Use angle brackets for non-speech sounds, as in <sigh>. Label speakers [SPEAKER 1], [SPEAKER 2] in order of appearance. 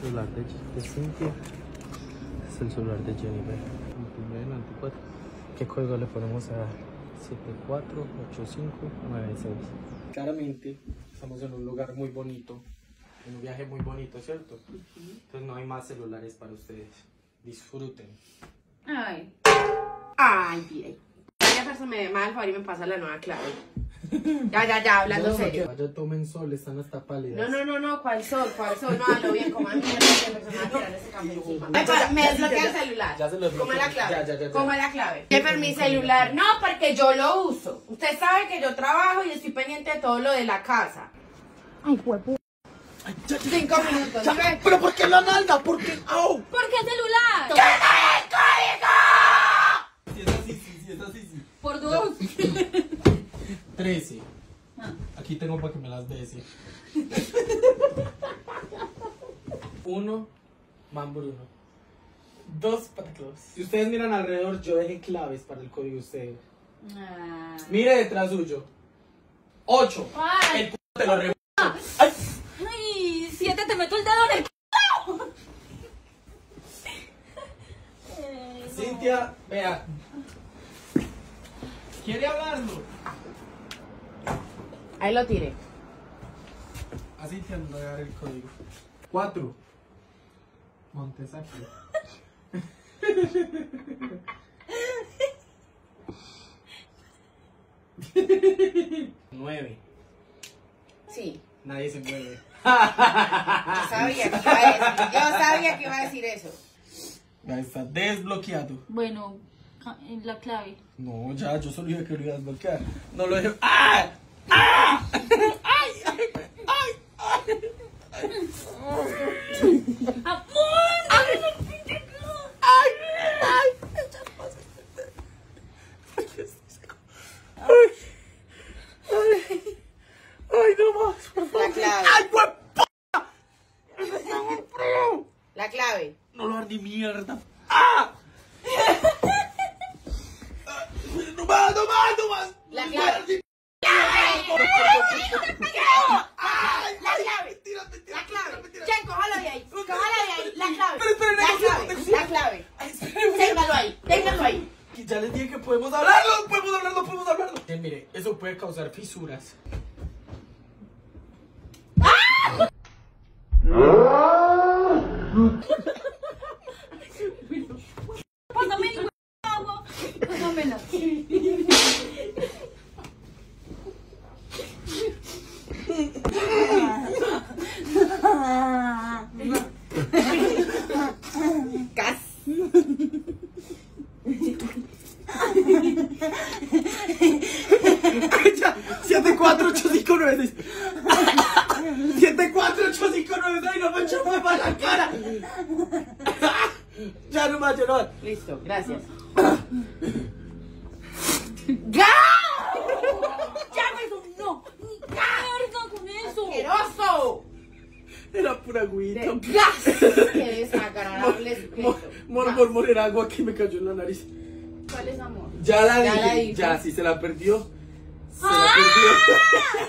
[SPEAKER 1] celular de, de Cintia. Es el celular de Jennifer. 29, 94. ¿Qué código le ponemos a 748596? Claramente estamos en un lugar muy bonito, en un viaje muy bonito, ¿cierto? Entonces no hay más celulares para ustedes. Disfruten.
[SPEAKER 2] Ay.
[SPEAKER 3] Ay, bien. Ya persona me ve mal, favor y me pasa la nueva clave. <laughs> Ya, ya, ya, hablando
[SPEAKER 1] No,
[SPEAKER 3] serio.
[SPEAKER 1] Vaya, tomen sol, están hasta pálidas.
[SPEAKER 3] No, no, no, no, ¿cuál sol? ¿Cuál sol? No, hablo bien, como a mí me. Me, desbloquea el celular.
[SPEAKER 1] Ya se lo
[SPEAKER 3] ¿Cómo es la clave?
[SPEAKER 1] Ya, ya, ya, ya.
[SPEAKER 3] ¿Cómo es la clave? Jefe, mi celular. No, porque yo lo uso. Usted sabe que yo trabajo y estoy pendiente de todo lo de la casa.
[SPEAKER 2] Ay, huevo.
[SPEAKER 3] Cinco minutos.
[SPEAKER 1] ¿Pero por qué la nalga? ¿Por qué? ¡Au!
[SPEAKER 2] ¿Por qué celular?
[SPEAKER 1] Si es así, sí, si es así, sí.
[SPEAKER 2] Por dos.
[SPEAKER 1] 13.
[SPEAKER 2] Ah.
[SPEAKER 1] Aquí tengo para que me las bese. <laughs> Uno, man Bruno. Dos para. Si ustedes miran alrededor, yo dejé claves para el código de ustedes.
[SPEAKER 2] Ah.
[SPEAKER 1] Mire detrás suyo. Ocho.
[SPEAKER 2] Ay.
[SPEAKER 1] El c te lo re... ¡Ay!
[SPEAKER 2] Ay, siete, te meto el dedo en el culo. No.
[SPEAKER 1] Cintia, vea. ¿Quiere hablarlo?
[SPEAKER 3] Ahí lo tiré.
[SPEAKER 1] A Cintia no le voy a dar el código. Cuatro. Montesacro. Nueve.
[SPEAKER 3] Sí.
[SPEAKER 1] Nadie se mueve.
[SPEAKER 3] Yo sabía que iba a decir. Yo sabía que iba a decir eso.
[SPEAKER 1] Ya está desbloqueado.
[SPEAKER 2] Bueno, en la clave.
[SPEAKER 1] No, ya, yo solo dije que lo iba a desbloquear. No lo dejé. ¡Ah! ¡Ah! ¡Ay! ¡Ay! ¡Ay! ¡Ay!
[SPEAKER 3] La clave.
[SPEAKER 1] No lo ni mierda. ¡Ah! <laughs> ¡No más, no más, no más!
[SPEAKER 3] La clave.
[SPEAKER 1] más, ni-
[SPEAKER 3] ¡Ay!
[SPEAKER 1] ¡Ay!
[SPEAKER 3] La
[SPEAKER 1] ay,
[SPEAKER 3] clave.
[SPEAKER 1] mentira, mentira,
[SPEAKER 3] La clave.
[SPEAKER 1] mentira, mentira.
[SPEAKER 3] Chen, cójalo de ahí. Cójalo de ahí. La clave.
[SPEAKER 1] Pero, pero,
[SPEAKER 3] La
[SPEAKER 1] negocio,
[SPEAKER 3] clave.
[SPEAKER 1] negocio.
[SPEAKER 3] La clave.
[SPEAKER 1] Ay, espérame.
[SPEAKER 3] Téngalo ahí. Téngalo ahí.
[SPEAKER 1] Que ya les dije que podemos hablarlo, podemos hablarlo, podemos hablarlo. Eh, mire, eso puede causar fisuras.
[SPEAKER 2] Pásame <laughs> el agua. Pásamela.
[SPEAKER 3] Gas.
[SPEAKER 1] Ya, 74859 74859 Ay, no me para la cara. Ya no más, ya no más.
[SPEAKER 3] Listo, gracias. ¡Gas!
[SPEAKER 2] Ya me no. Ni carga con eso.
[SPEAKER 3] ¡Asqueroso!
[SPEAKER 1] Era pura agüita.
[SPEAKER 3] Gas. ¡Qué desagradable
[SPEAKER 1] Mor,
[SPEAKER 3] sujeto.
[SPEAKER 1] mor,
[SPEAKER 3] Gas.
[SPEAKER 1] mor, mor, era agua que me cayó en la nariz.
[SPEAKER 2] ¿Cuál es amor?
[SPEAKER 1] Ya la
[SPEAKER 3] Ya
[SPEAKER 1] dije.
[SPEAKER 3] la.
[SPEAKER 1] Ya, si se la perdió. Se
[SPEAKER 2] ¡Ah!
[SPEAKER 1] la perdió.